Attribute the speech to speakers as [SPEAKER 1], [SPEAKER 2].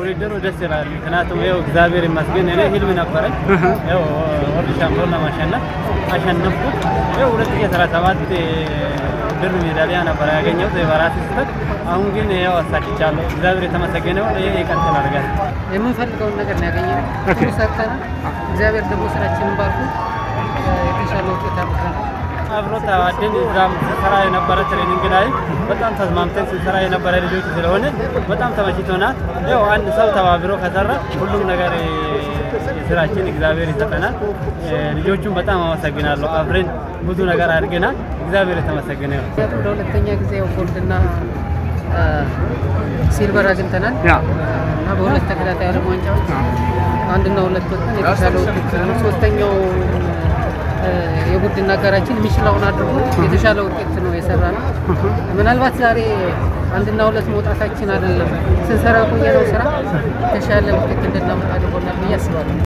[SPEAKER 1] ውድድሩ ደስ ይላል። ምክንያቱም ይኸው እግዚአብሔር ይመስገን እኔ ህልም ነበረኝ ይኸው world champion ለማሸነፍ አሸነፍኩት። ይኸው ሁለት ሺህ አስራ ሰባት ብር ሜዳሊያ ነበር ያገኘሁት በራሴ ስህተት። አሁን ግን ያው አሳክቻለሁ። እግዚአብሔር የተመሰገነ ይሁን። ይሄ ይቀጥል አድርጋል
[SPEAKER 2] የምንፈልገውን ነገር ነው ያገኘነው። ሰርተናል። እግዚአብሔር ደግሞ ስራችንን ባርኮ የተሻለ ውጤት አምጥተናል።
[SPEAKER 1] አብሮ ተዋደን እዛም ስንሰራ የነበረ training ላይ በጣም ተስማምተን ስንሰራ የነበረ ልጆች ስለሆነ በጣም ተመችቶናል። ያው አንድ ሰው ተባብሮ ከሰራ ሁሉም ነገር የስራችን እግዚአብሔር ይሰጠናል። ልጆቹን በጣም አመሰግናለሁ። አብረን ብዙ ነገር አድርገናል። እግዚአብሔር የተመሰገነ
[SPEAKER 2] ምክንያቱም ለሁለተኛ ጊዜ ጎልድና ሲልቨር አግኝተናል እና በሁለት ተከታታይ ዓለም ዋንጫዎች አንድና ሁለት ወጥተን የተሻለ ውጤት ነው። ሶስተኛው የቡድን አጋራችን ሚሽላውን አድርጎ የተሻለ ውጤት ነው የሰራ ነው። ምናልባት ዛሬ አንድና ሁለት መውጣታችን አይደለም ስንሰራ የቆየነው ስራ የተሻለ ውጤት እንድናመጣ አድርጎናል ብዬ አስባለሁ።